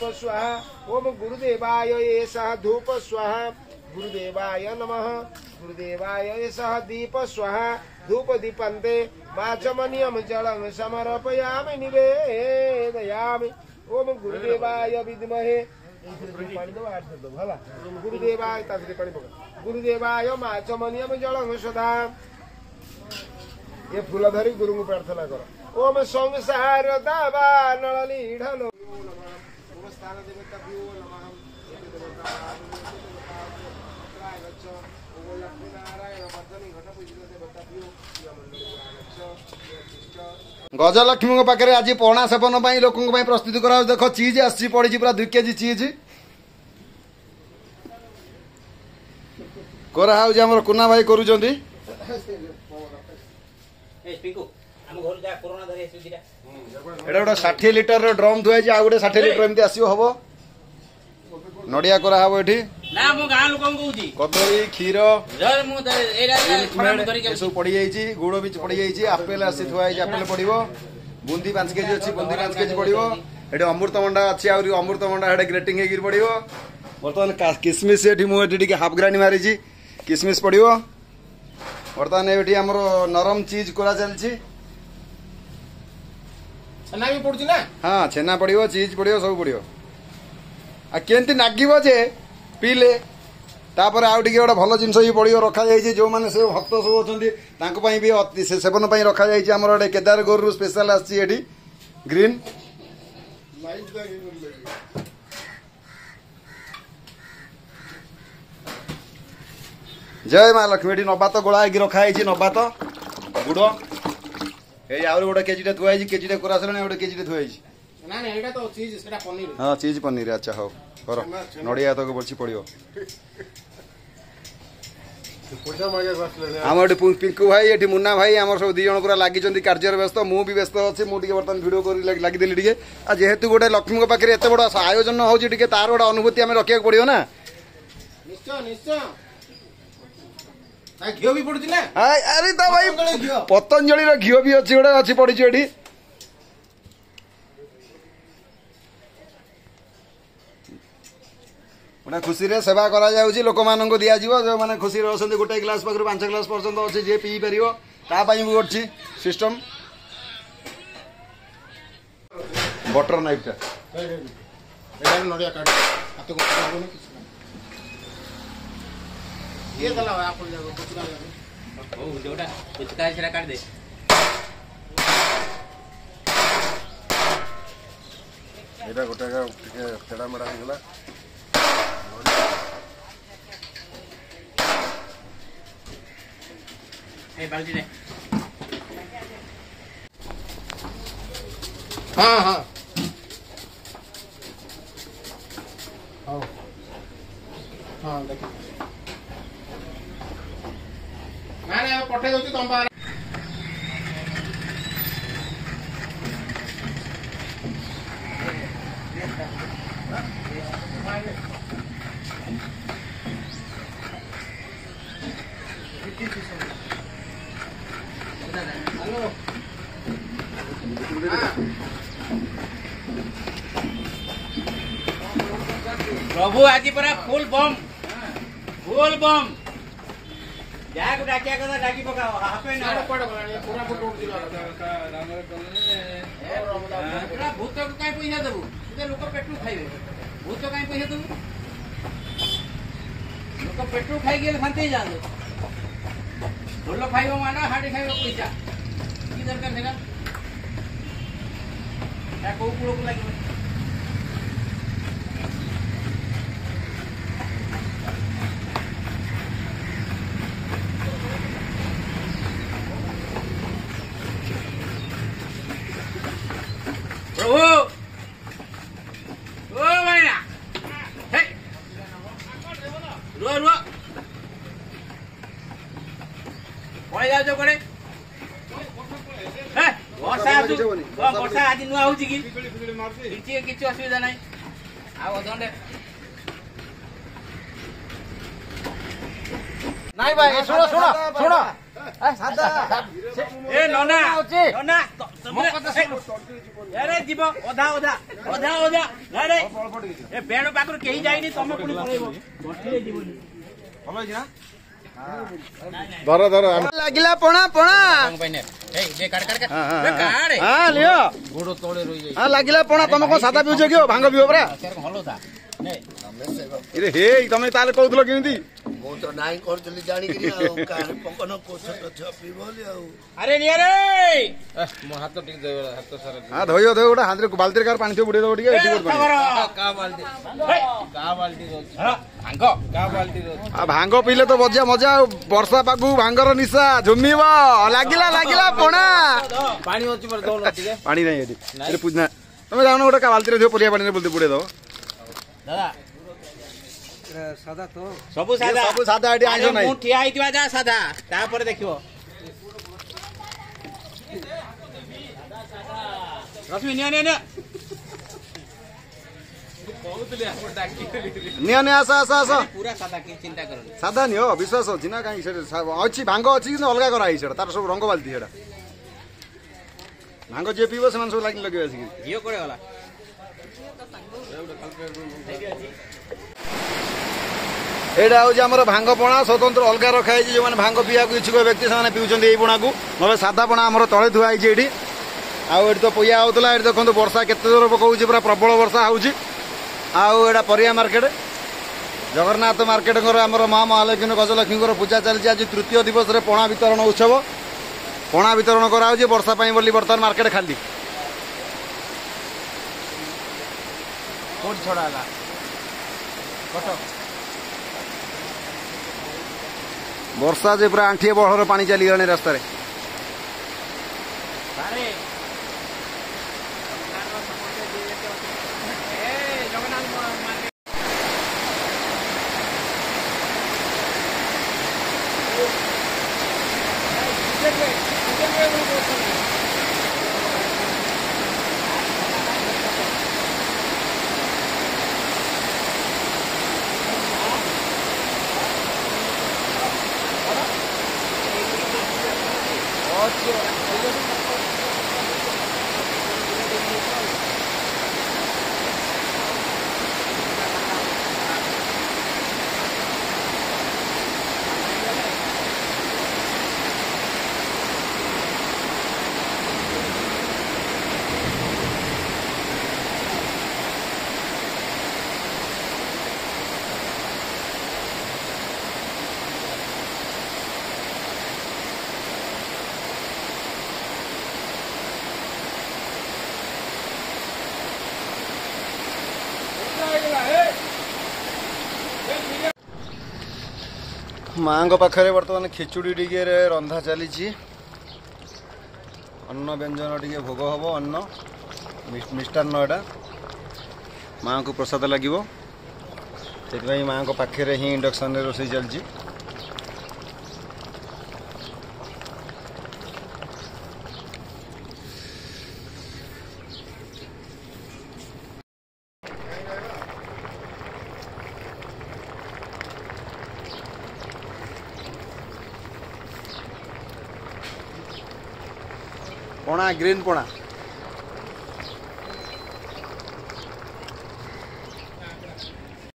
धूप स्व ओम गुरुदेवाय धूप स्व गुरुदेवाय नम गुरुदेवाय दीप स्वः धूप दीपंते वाचमनियम जलम समर्पयामि निवेदयामि ओम गुरुदेवाय विदमहे गुरुदेवाय गुरुदेवाय माचमनियम जलम सदा ये फूलधरी गुरु को प्रार्थना कर ओम संसार दावा नळली ढलो ಸ್ಥಾನದೇವತೆಯೂ ನಮಃ ಗಚ್ಚ ಓ ಲಕ್ಷ್ಮೀನಾರಾಯಣ ವರ್ಧನಿ ಘಟಪೂಜಿತ ದೇವತೆಯೂ ଗଜଲକ୍ଷ୍ମୀଙ୍କ ପାଖରେ ଆଜି ପଣା ସେବନ ପାଇଁ ଲୋକଙ୍କ ପାଇଁ ପ୍ରସ୍ତୁତି କରାଯାଉଛି ଦେଖ ଚିଜ୍ ଆସିଛି ପଡ଼ିଛି ପୁରା ଦୁଇ କେଜି ଚିଜ୍ କରାହେଉଛି ଆମର କୁନା ଭାଇ କରୁଛନ୍ତି ଏଇଟା ଗୋଟେ ଷାଠିଏ ଲିଟର ଡ୍ରମ ଧୁଆ ଆଉ ଗୋଟେ ଷାଠିଏ ଲିଟର ଏମିତି ଆସିବ ହବ ନଡ଼ିଆ କରା ହବ ଏଠି କଦଳୀ କ୍ଷୀର ଏସବୁ ପଡିଯାଇଛି ଗୁଡ଼ ବି ପଡିଯାଇଛି ଆପେଲ ଆସି ଥୁଆ ହେଇଛି ଆପେଲ ପଡିବ ବୁନ୍ଦି ପାଞ୍ଚ କେଜି ଅଛି ବୁନ୍ଦି ପାଞ୍ଚ କେଜି ପଡିବ ଏଠି ଅମୃତଭଣ୍ଡା ଅଛି ଆହୁରି ଅମୃତଭଣ୍ଡା ହେଠି ଗ୍ରେଟିଂ ହେଇକି ପଡିବ ବର୍ତ୍ତମାନ କିସମିସ ଏଠି ମୁଁ ଏଠି ଟିକେ ହାଫ୍ ଗ୍ରାଇଣ୍ଡ ମାରିଛି କିସମିସ ପଡିବ ବର୍ତ୍ତମାନ ଏଠି ଆମର ନରମ ଚିଜ୍ କରା ଚାଲିଛି ଛେନା ବି ପଡୁଛି ନା ହଁ ଛେନା ପଡିବ ଚିଜ୍ ପଡିବ ସବୁ ପଡିବ ଆଉ କେମିତି ନାଗିବ ଯେ ପିଇଲେ ତାପରେ ଆଉ ଟିକେ ଗୋଟେ ଭଲ ଜିନିଷ ବି ପଡିବ ରଖାଯାଇଛି ଯେଉଁମାନେ ସବୁ ଭକ୍ତ ସବୁ ଅଛନ୍ତି ତାଙ୍କ ପାଇଁ ବି ସେବନ ପାଇଁ ରଖାଯାଇଛି ଆମର ଗୋଟେ କେଦାର ଗୋରୁରୁ ସ୍ପେଶାଲ ଆସିଛି ଏଠି ଗ୍ରୀନ୍ ଜୟ ମା ଲକ୍ଷ୍ମୀ ଏଠି ନବାତ ଗୋଳା ହେଇକି ରଖାହେଇଛି ନବାତ ଗୁଡ଼ এই আହୁରି ଗୋଟେ କେଜିଟା ଧୁଆ ହେଇଛି କେଜିଟା କରାସାରିଲାଣି ଗୋଟେ କେଜିଟା ଧୁଆ ହେଇଛି ହଁ ଚିଜ୍ ପନିର ଆଚ୍ଛା ହଉ କର ନଡ଼ିଆ ତକ ବଳଛି ପଡ଼ିବ আমার এটি পিঙ্কু ভাই এটি মুন্না ভাই আমার সব দুই জন পুরা লাগিছেন কার্যের ব্যস্ত মু ব্যস্ত অছি মু টিকে বর্তমান ভিডিও করি লাগিদেলি টিকে আর যেহেতু গোটে লক্ষ্মীঙ্ পাখে এত বড় আয়োজন হচ্ছে টিকে তার গোটে অনুভূতি আমি রক্ষা পড়ব না নিশ্চয় নিশ্চয় ଘିଅ ବି ପଡୁଛି ନା ଆରେ ତା ଭାଇ ପତଞ୍ଜଳିର ଘିଅ ବି ଅଛି ଗୋଟେ ଅଛି ପଡିଛି ଏଠି ଗୋଟେ ଖୁସିରେ ସେବା କରାଯାଉଛି ଲୋକମାନଙ୍କୁ ଦିଆଯିବ ଯେଉଁମାନେ ଖୁସିରେ ଅଛନ୍ତି ଗୋଟେ ଗ୍ଲାସ୍ ପାଖରୁ ପାଞ୍ଚ ଗ୍ଲାସ୍ ପର୍ଯ୍ୟନ୍ତ ଅଛି ଯିଏ ପିଇପାରିବ ତା ପାଇଁ ବି ଅଛି ସିଷ୍ଟମ୍ ବଟର ନାଇଫ୍ଟା ନଡ଼ିଆ କାଟ ହାତ ये गला है आपको जाओ कुछ ना ओ जोड़ा कुछ का इशारा कर दे এটা গোটা টিকে ফেড়া মেড়া হয়ে গেল এই বালতি নে হ্যাঁ হ্যাঁ हाँ, हाँ।, हाँ देखिए ନାଇଁ ନାଇଁ ଆମେ ପଠେଇ ଦେଉଛୁ ତମ ପାଖରେ प्रभु आज परा फुल बम फुल बम ಜಾಗ ಹಾಕ್ಯಾಗದ ರಾಗಿ ಬಗ ಹಾಪೆ ಪೂರಾ ಬಿಟ್ಟು ಹೋಗ್ತೀವಿ ভূত কাই পয়সা দেবু সে লোক পেট্রোল খাইবে ভূত কাই পয়সা দেবু লোক পেট্রোল খাই গেলে শান্তি যাবে ঢোল খাইব মানা হাঁটি খাইব পয়সা কি দরকার সেটা কেউ কূলক লাগবে ଆଜି ନୂଆ ହେଉଛି କି କିଛି କିଛି ଅସୁବିଧା ନାହିଁ ଆଉ ଅଧଘଣ୍ଟେ ନାଇଁ ଭାଇ ଶୁଣ ଶୁଣ ଶୁଣ ଏ ନନା ନନା ଆରେ ଯିବ ଅଧା ଅଧା ଅଧା ଅଧା ଆରେ ଏ ବେଣ ପାଖରୁ କେହି ଯାଇନି ତମେ ପୁଣି ପଳେଇବ ଭଲ ହେଇଛି ନା ଧର ଧର ଲାଗିଲା ପଣା ପଣା ଲାଗିଲା ପଣା ତମେ କଣ ସାଧା ପିଉଛ କି ଭାଙ୍ଗ ପିବ ପରା ଇରେ ହେ ତମେ ତାହେଲେ କହୁଥିଲ କେମିତି ମୁଁ ତ ନାଇଁ କରୁଥିଲି ଜାଣିକିରି ଆଉ କାହାର ପକନ କୋସର ବୋଲି ଆଉ ଆରେ ନିଆରେ ମୋ ହାତ ଟିକେ ଦେବ ହାତ ସାରା ହଁ ଧୋଇବ ଗୋଟେ ହାତରେ ବାଲ୍ଟିରେ କାର ପାଣି ବୁଡ଼େଇ ଦବ ଟିକେ ଏଠି ଗୋଟେ କା ବାଲ୍ଟି ଭାଙ୍ଗ ପିଇଲେ ତ ମଜା ମଜା ଆଉ ବର୍ଷା ପାଗୁ ଭାଙ୍ଗର ନିଶା ଝୁମିବ ଲାଗିଲା ଲାଗିଲା ପଣା ପାଣି ଅଛି ପାଣି ନାହିଁ ଏଠି ପୂଜା ତମେ ଜାଣ ଗୋଟେ କା ବାଲ୍ଟିରେ ଥିବ ପରିବା ପାଣିରେ ବୁଡ଼େଇ ଦବ ଦାଦା সাদা তো সবু সাদা সবু সাদা এটি আইছ নাই মু ঠিয়া হইতিবা যা সাদা তারপরে দেখিও রশ্মি নিয়া নিয়া নিয়া ନିଅ ନିଅ ଆସ ଆସ ଆସ ସାଧା ନିଅ ବିଶ୍ୱାସ ଅଛି ନା କାହିଁକି ସେଟା ଅଛି ଭାଙ୍ଗ ଅଛି କିନ୍ତୁ ଅଲଗା କରାହେଇଛି ସେଟା ତାର ସବୁ ରଙ୍ଗ ବାଲ୍ଟି ସେଟା ଭାଙ୍ଗ ଯିଏ ପିଇବ ସେମାନେ ସବୁ ଲାଇନ୍ ଲଗେଇବେ ଆସିକି ଝିଅ କୁଆଡ଼େ ଗଲା ଏଇଟା ହେଉଛି ଆମର ଭାଙ୍ଗପଣା ସ୍ୱତନ୍ତ୍ର ଅଲଗା ରଖାଯାଇଛି ଯେଉଁମାନେ ଭାଙ୍ଗ ପିଇବାକୁ ଇଚ୍ଛୁକ ବ୍ୟକ୍ତି ସେମାନେ ପିଉଛନ୍ତି ଏଇ ପଣାକୁ ନହେଲେ ସାଧାପଣା ଆମର ତଳେ ଧୁଆ ହେଇଛି ଏଇଠି ଆଉ ଏଠି ତ ପୋଇଆ ହେଉଥିଲା ଏଠି ଦେଖନ୍ତୁ ବର୍ଷା କେତେ ଜୋର ପକାଉଛି ପୁରା ପ୍ରବଳ ବର୍ଷା ହେଉଛି ଆଉ ଏଇଟା ପରିବା ମାର୍କେଟ ଜଗନ୍ନାଥ ମାର୍କେଟଙ୍କର ଆମର ମା ମହାଲକ୍ଷ୍ମୀ ଗଜଲକ୍ଷ୍ମୀଙ୍କର ପୂଜା ଚାଲିଛି ଆଜି ତୃତୀୟ ଦିବସରେ ପଣା ବିତରଣ ଉତ୍ସବ ପଣା ବିତରଣ କରାହେଉଛି ବର୍ଷା ପାଇଁ ବୋଲି ବର୍ତ୍ତମାନ ମାର୍କେଟ ଖାଲି ବର୍ଷା ଯେ ପୁରା ଆଣ୍ଠିଏ ବହଳର ପାଣି ଚାଲିଗଲାଣି ରାସ୍ତାରେ 对。ମାଆଙ୍କ ପାଖରେ ବର୍ତ୍ତମାନ ଖିଚୁଡ଼ି ଟିକେ ରନ୍ଧା ଚାଲିଛି ଅନ୍ନ ବ୍ୟଞ୍ଜନ ଟିକେ ଭୋଗ ହେବ ଅନ୍ନ ମିଷ୍ଟାନ୍ନ ଏଇଟା ମାଆଙ୍କୁ ପ୍ରସାଦ ଲାଗିବ ସେଥିପାଇଁ ମାଆଙ୍କ ପାଖରେ ହିଁ ଇଣ୍ଡକ୍ସନ୍ରେ ରୋଷେଇ ଚାଲିଛି pona green pona